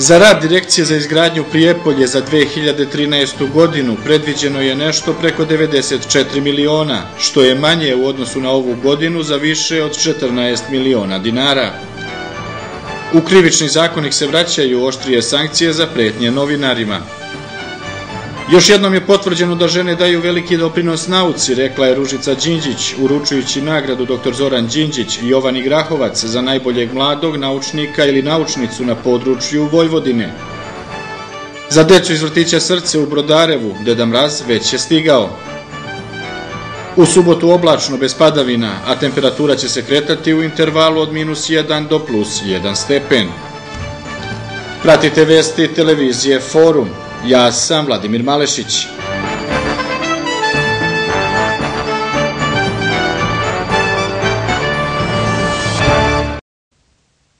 Za rad Direkcije za izgradnju Prijepolje za 2013. godinu predviđeno je nešto preko 94 miliona, što je manje u odnosu na ovu godinu za više od 14 miliona dinara. U krivični zakonik se vraćaju oštrije sankcije za pretnje novinarima. Još jednom je potvrđeno da žene daju veliki doprinos nauci, rekla je Ružica Đinđić, uručujući nagradu dr. Zoran Đinđić i Jovani Grahovac za najboljeg mladog naučnika ili naučnicu na području Vojvodine. Za decu iz vrtića srce u Brodarevu, Deda Mraz već je stigao. U subotu oblačno bez padavina, a temperatura će se kretati u intervalu od minus 1 do plus 1 stepen. Pratite vesti televizije Forum. Ja sam Vladimir Malešić.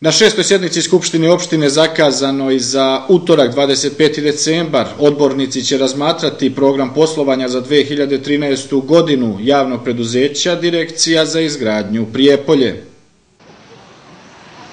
Na šestoj sjednici Skupštine opštine zakazano i za utorak 25. decembar odbornici će razmatrati program poslovanja za 2013. godinu javnog preduzeća Direkcija za izgradnju Prijepolje.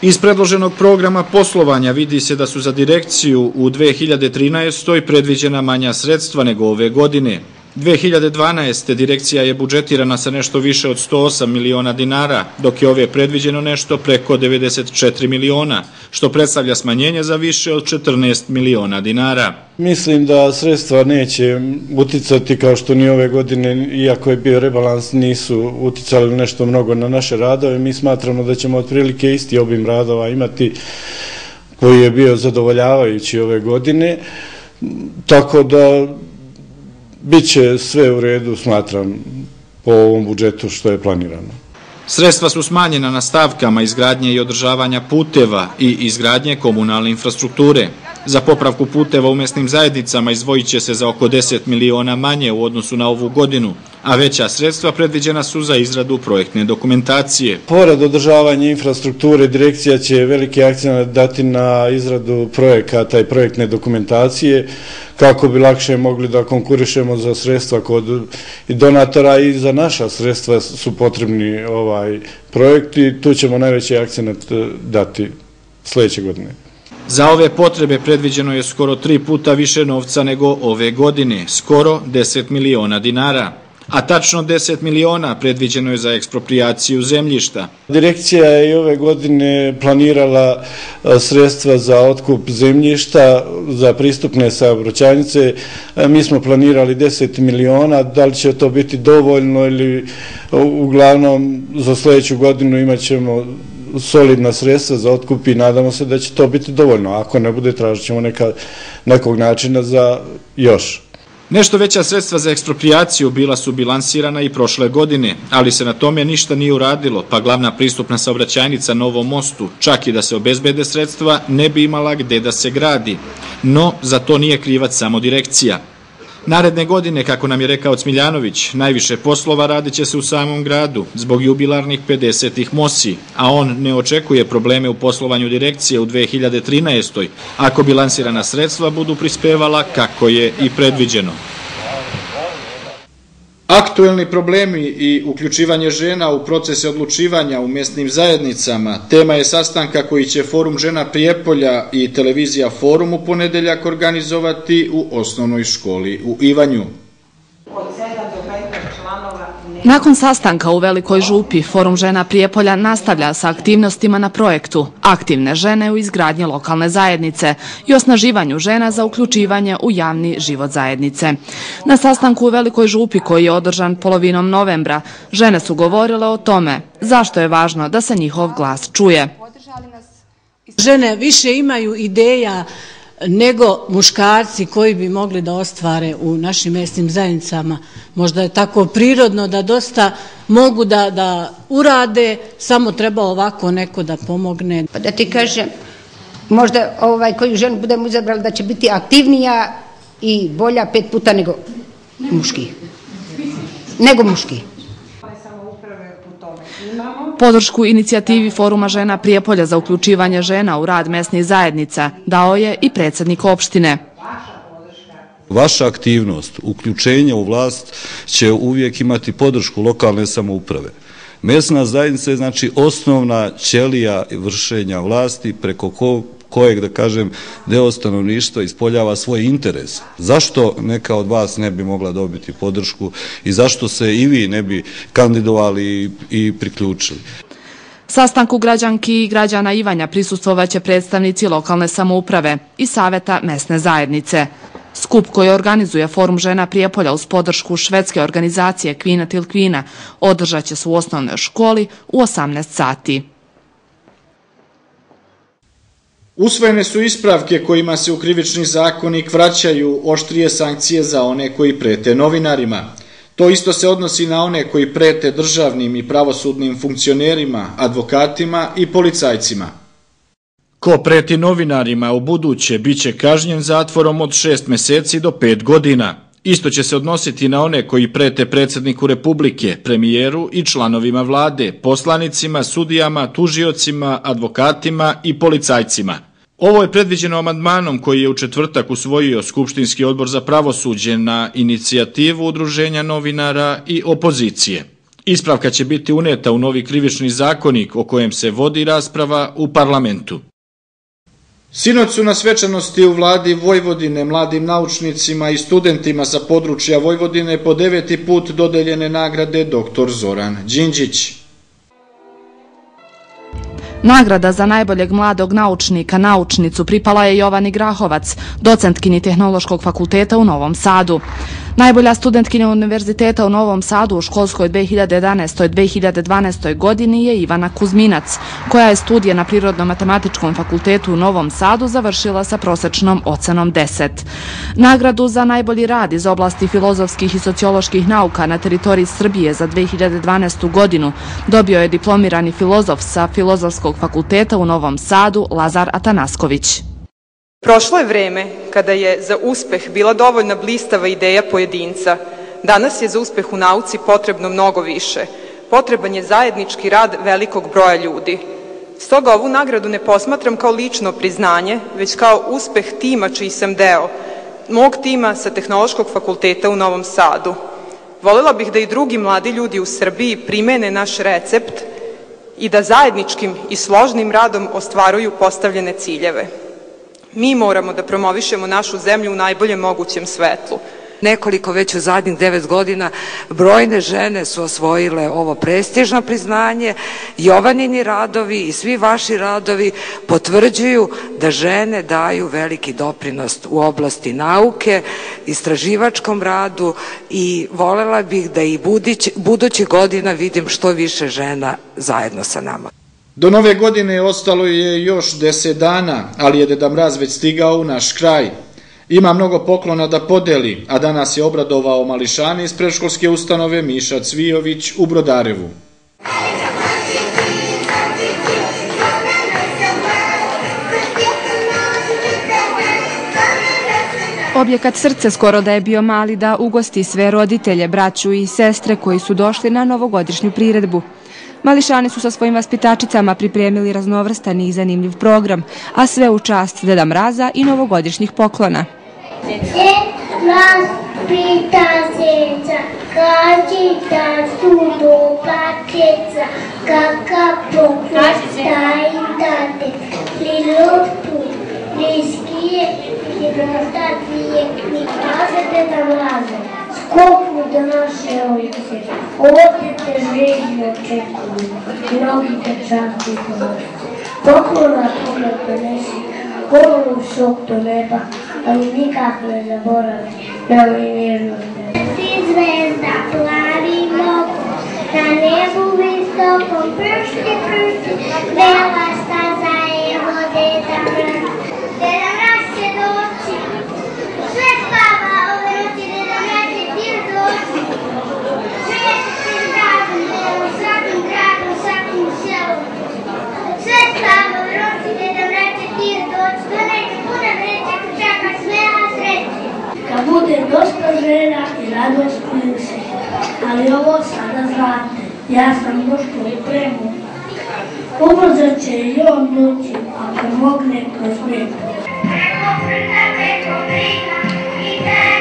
Iz predloženog programa poslovanja vidi se da su za direkciju u 2013. predviđena manja sredstva nego ove godine. 2012. direkcija je budžetirana sa nešto više od 108 miliona dinara, dok je ove predviđeno nešto preko 94 miliona, što predstavlja smanjenje za više od 14 miliona dinara. Mislim da sredstva neće uticati kao što ni ove godine, iako je bio rebalans, nisu uticali nešto mnogo na naše radove. Mi smatramo da ćemo otprilike isti obim radova imati koji je bio zadovoljavajući ove godine. Tako da Biće sve u redu, smatram, po ovom budžetu što je planirano. Sredstva su smanjena na stavkama izgradnje i održavanja puteva i izgradnje komunalne infrastrukture. Za popravku puteva u mesnim zajednicama izvojit će se za oko 10 miliona manje u odnosu na ovu godinu, a veća sredstva predviđena su za izradu projektne dokumentacije. Pored održavanja infrastrukture, direkcija će velike akcije dati na izradu projekata i projektne dokumentacije, kako bi lakše mogli da konkurišemo za sredstva kod donatora i za naša sredstva su potrebni ovaj projekti. Tu ćemo najveće akcent eh, dati sljedeće godine. Za ove potrebe predviđeno je skoro tri puta više novca nego ove godine, skoro 10 miliona dinara a tačno 10 miliona predviđeno je za ekspropriaciju zemljišta. Direkcija je i ove godine planirala e, sredstva za otkup zemljišta za pristupne saobraćajnice. E, mi smo planirali 10 miliona, da li će to biti dovoljno ili e, uglavnom za sljedeću godinu imat ćemo solidna sredstva za otkup i nadamo se da će to biti dovoljno. Ako ne bude, tražit ćemo nekog načina za još. Nešto veća sredstva za ekspropriaciju bila su bilansirana i prošle godine, ali se na tome ništa nije uradilo, pa glavna pristupna saobraćajnica Novom mostu, čak i da se obezbede sredstva, ne bi imala gde da se gradi. No, za to nije krivac samo direkcija. Naredne godine, kako nam je rekao Cmiljanović, najviše poslova radit će se u samom gradu zbog jubilarnih 50-ih MOSI, a on ne očekuje probleme u poslovanju direkcije u 2013. ako bilansirana sredstva budu prispevala kako je i predviđeno. Aktuelni problemi i uključivanje žena u procese odlučivanja u mjesnim zajednicama tema je sastanka koji će Forum žena Prijepolja i televizija Forum u ponedeljak organizovati u osnovnoj školi u Ivanju. Nakon sastanka u Velikoj župi, Forum žena Prijepolja nastavlja sa aktivnostima na projektu Aktivne žene u izgradnje lokalne zajednice i osnaživanju žena za uključivanje u javni život zajednice. Na sastanku u Velikoj župi koji je održan polovinom novembra, žene su govorile o tome zašto je važno da se njihov glas čuje. Žene više imaju ideja nego muškarci koji bi mogli da ostvare u našim mesnim zajednicama. Možda je tako prirodno da dosta mogu da, da urade, samo treba ovako neko da pomogne. Pa da ti kažem, možda ovaj koju ženu budemo izabrali da će biti aktivnija i bolja pet puta nego muški. Nego muški. Podršku inicijativi Foruma žena Prijepolja za uključivanje žena u rad mesnih zajednica dao je i predsednik opštine. Vaša aktivnost, uključenje u vlast će uvijek imati podršku lokalne samouprave. Mesna zajednica je znači osnovna ćelija vršenja vlasti preko kojeg, da kažem, deo stanovništva ispoljava svoj interes. Zašto neka od vas ne bi mogla dobiti podršku i zašto se i vi ne bi kandidovali i priključili? Sastanku građanki i građana Ivanja prisustovaće predstavnici lokalne samouprave i Saveta mesne zajednice. Skup koji organizuje Forum žena Prijepolja uz podršku švedske organizacije Kvina til Kvina održat će se u osnovnoj školi u 18 sati. Usvojene su ispravke kojima se u krivični zakonik vraćaju oštrije sankcije za one koji prete novinarima. To isto se odnosi na one koji prete državnim i pravosudnim funkcionerima, advokatima i policajcima. Ko preti novinarima u buduće biće kažnjen zatvorom od šest meseci do pet godina. Isto će se odnositi na one koji prete predsjedniku Republike, premijeru i članovima vlade, poslanicima, sudijama, tužiocima, advokatima i policajcima. Ovo je predviđeno amandmanom koji je u četvrtak usvojio Skupštinski odbor za pravosuđe na inicijativu Udruženja novinara i opozicije. Ispravka će biti uneta u novi krivični zakonik o kojem se vodi rasprava u parlamentu. Sinoć su na svečanosti u vladi Vojvodine mladim naučnicima i studentima sa područja Vojvodine po deveti put dodeljene nagrade dr. Zoran Đinđić. Nagrada za najboljeg mladog naučnika, naučnicu, pripala je Jovani Grahovac, docentkinji Tehnološkog fakulteta u Novom Sadu. Najbolja studentkinja Univerziteta u Novom Sadu u školskoj 2011-2012. godini je Ivana Kuzminac, koja je studije na Prirodno-matematičkom fakultetu u Novom Sadu završila sa prosečnom ocenom 10. Nagradu za najbolji rad iz oblasti filozofskih i socioloških nauka na teritoriji Srbije za 2012. godinu dobio je diplomirani filozof sa Filozofskog fakulteta u Novom Sadu Lazar Atanasković. Prošlo je vreme kada je za uspeh bila dovoljna blistava ideja pojedinca. Danas je za uspeh u nauci potrebno mnogo više. Potreban je zajednički rad velikog broja ljudi. Stoga ovu nagradu ne posmatram kao lično priznanje, već kao uspeh tima čiji sam deo, mog tima sa Tehnološkog fakulteta u Novom Sadu. Volela bih da i drugi mladi ljudi u Srbiji primene naš recept i da zajedničkim i složnim radom ostvaruju postavljene ciljeve. Mi moramo da promovišemo našu zemlju u najboljem mogućem svetlu. Nekoliko već u zadnjih devet godina brojne žene su osvojile ovo prestižno priznanje. Jovanini radovi i svi vaši radovi potvrđuju da žene daju veliki doprinost u oblasti nauke, istraživačkom radu i volela bih da i budući godina vidim što više žena zajedno sa nama. Do nove godine ostalo je još deset dana, ali je Deda Mraz već stigao u naš kraj. Ima mnogo poklona da podeli, a danas je obradovao mališani iz preškolske ustanove Miša Cvijović u Brodarevu. Objekat srce skoro da je bio mali da ugosti sve roditelje, braću i sestre koji su došli na novogodišnju priredbu. Mališani su sa svojim vaspitačicama pripremili raznovrstani i zanimljiv program, a sve u čast Deda Mraza i novogodišnjih poklona. Mraz pita seca, kaži da su tate, li možda dvije Deda Mraza, Kopu do naše ulice, ovdje te chilometri terranti colori. Dopo una prima benessere, come un sottoleva, l'unica che lavora non venirlo. Si sveglia, clari, loco, da nebu visto con prsti, prsti, bella stasa e modeta среда и радост и усех. Али ово сада знаате, јас сам го што и премо. Побрзо ќе и он ноќи, ако могне проспето. Премо, према, премо, према,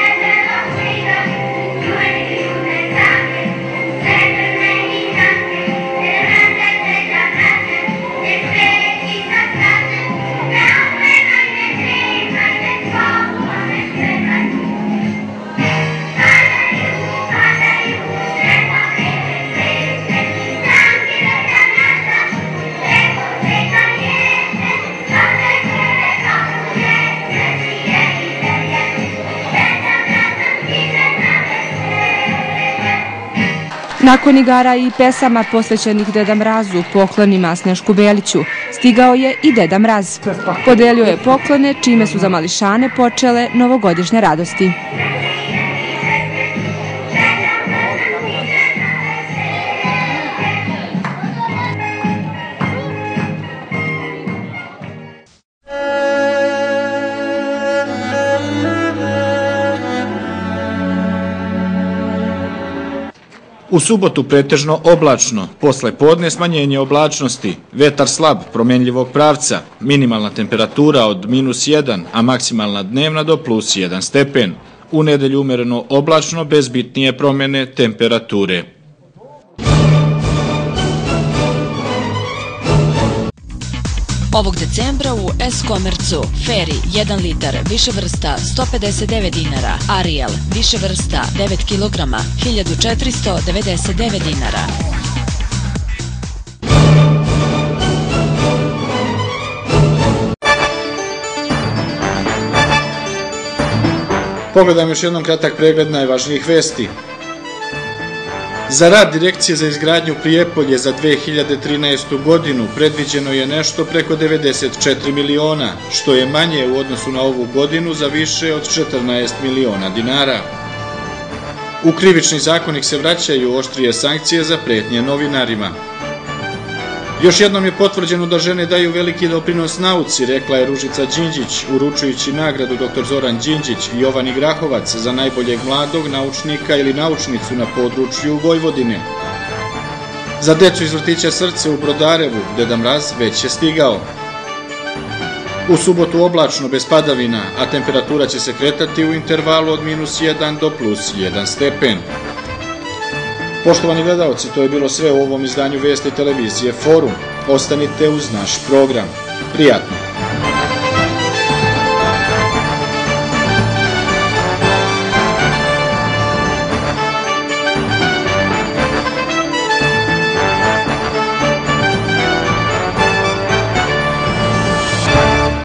Nakon igara i pesama posvećenih Deda Mrazu, poklonima Snešku Beliću, stigao je i Deda Mraz. Podelio je poklone, čime su za mališane počele novogodišnje radosti. U subotu pretežno oblačno, posle podne smanjenje oblačnosti, vetar slab, promjenljivog pravca, minimalna temperatura od minus 1, a maksimalna dnevna do plus 1 stepen. U nedelju umereno oblačno, bez bitnije promjene temperature. Ovog decembra u S-Komercu Feri 1 litar više vrsta 159 dinara, Ariel više vrsta 9 kg 1499 dinara. Pogledajmo još jednom kratak pregled najvažnijih vesti. Za rad Direkcije za izgradnju Prijepolje za 2013. godinu predviđeno je nešto preko 94 miliona, što je manje u odnosu na ovu godinu za više od 14 miliona dinara. U krivični zakonik se vraćaju oštrije sankcije za pretnje novinarima. Još jednom je potvrđeno da žene daju veliki doprinos nauci, rekla je Ružica Đinđić, uručujući nagradu dr. Zoran Đinđić i Jovani Grahovac za najboljeg mladog naučnika ili naučnicu na području Vojvodine. Za decu iz vrtića srce u Brodarevu, Deda Mraz već je stigao. U subotu oblačno bez padavina, a temperatura će se kretati u intervalu od minus 1 do plus 1 stepen. Poštovani gledalci, to je bilo sve u ovom izdanju Vesti televizije Forum. Ostanite uz naš program. Prijatno!